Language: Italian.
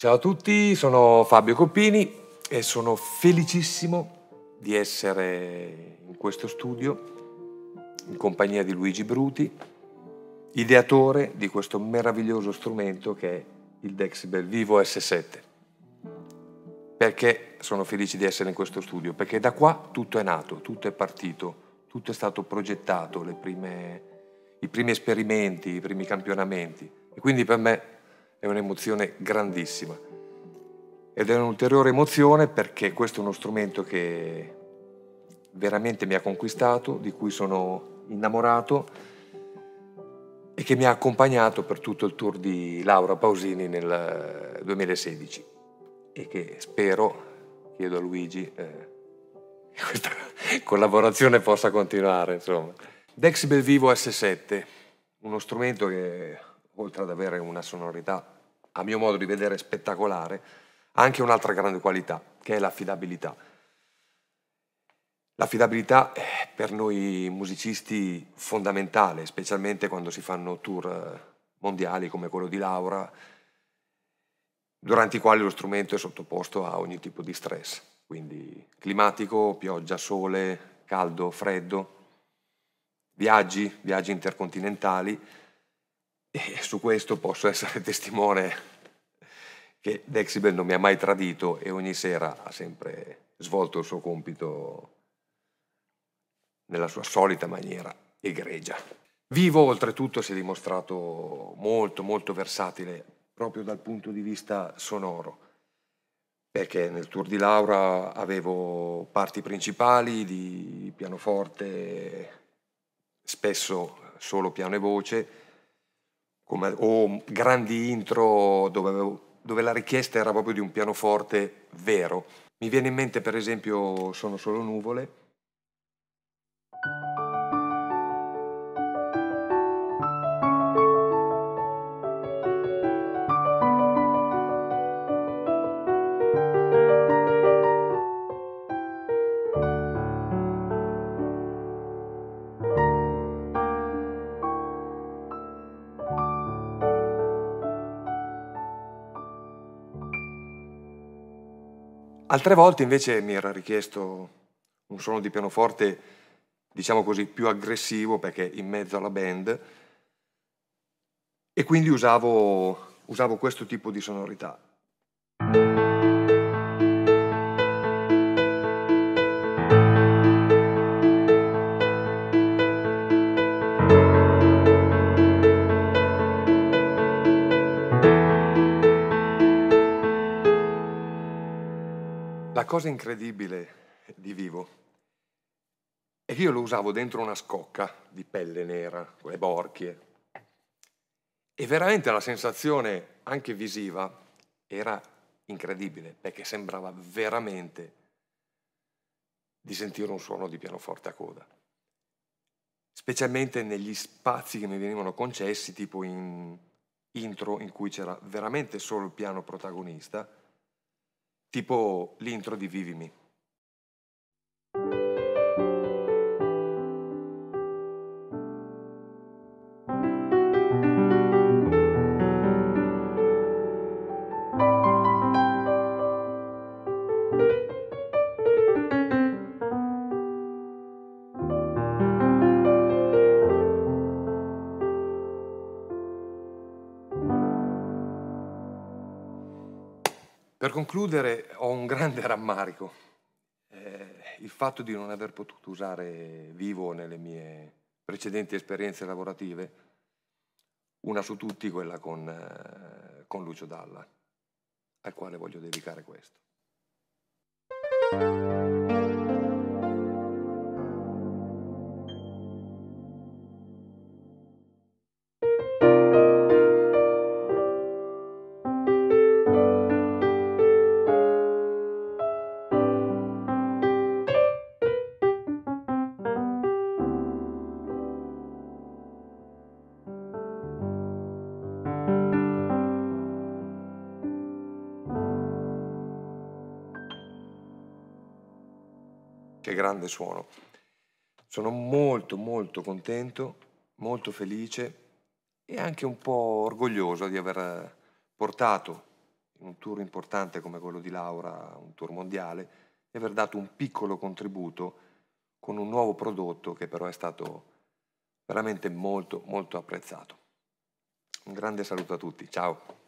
Ciao a tutti, sono Fabio Coppini e sono felicissimo di essere in questo studio in compagnia di Luigi Bruti, ideatore di questo meraviglioso strumento che è il Dexibel Vivo S7. Perché sono felice di essere in questo studio? Perché da qua tutto è nato, tutto è partito, tutto è stato progettato, prime, i primi esperimenti, i primi campionamenti. E quindi per me è un'emozione grandissima. Ed è un'ulteriore emozione perché questo è uno strumento che veramente mi ha conquistato, di cui sono innamorato e che mi ha accompagnato per tutto il tour di Laura Pausini nel 2016 e che spero, chiedo a Luigi, eh, questa collaborazione possa continuare. Insomma. Dexibel Vivo S7, uno strumento che oltre ad avere una sonorità, a mio modo di vedere, spettacolare, ha anche un'altra grande qualità, che è l'affidabilità. L'affidabilità è per noi musicisti fondamentale, specialmente quando si fanno tour eh, mondiali come quello di Laura, durante i quali lo strumento è sottoposto a ogni tipo di stress, quindi climatico, pioggia, sole, caldo, freddo, viaggi, viaggi intercontinentali e su questo posso essere testimone che Dexibel non mi ha mai tradito e ogni sera ha sempre svolto il suo compito nella sua solita maniera egregia. Vivo oltretutto si è dimostrato molto molto versatile proprio dal punto di vista sonoro perché nel tour di Laura avevo parti principali di pianoforte, spesso solo piano e voce, come, o grandi intro dove, avevo, dove la richiesta era proprio di un pianoforte vero. Mi viene in mente per esempio Sono solo nuvole, Altre volte invece mi era richiesto un suono di pianoforte, diciamo così, più aggressivo perché in mezzo alla band e quindi usavo, usavo questo tipo di sonorità. Cosa incredibile di Vivo è che io lo usavo dentro una scocca di pelle nera, con le borchie, e veramente la sensazione anche visiva era incredibile, perché sembrava veramente di sentire un suono di pianoforte a coda. Specialmente negli spazi che mi venivano concessi, tipo in intro in cui c'era veramente solo il piano protagonista, tipo l'intro di Vivimi. Per concludere, ho un grande rammarico, eh, il fatto di non aver potuto usare vivo nelle mie precedenti esperienze lavorative, una su tutti quella con, eh, con Lucio Dalla, al quale voglio dedicare questo. Che grande suono. Sono molto molto contento, molto felice e anche un po' orgoglioso di aver portato in un tour importante come quello di Laura, un tour mondiale, di aver dato un piccolo contributo con un nuovo prodotto che però è stato veramente molto molto apprezzato. Un grande saluto a tutti, ciao!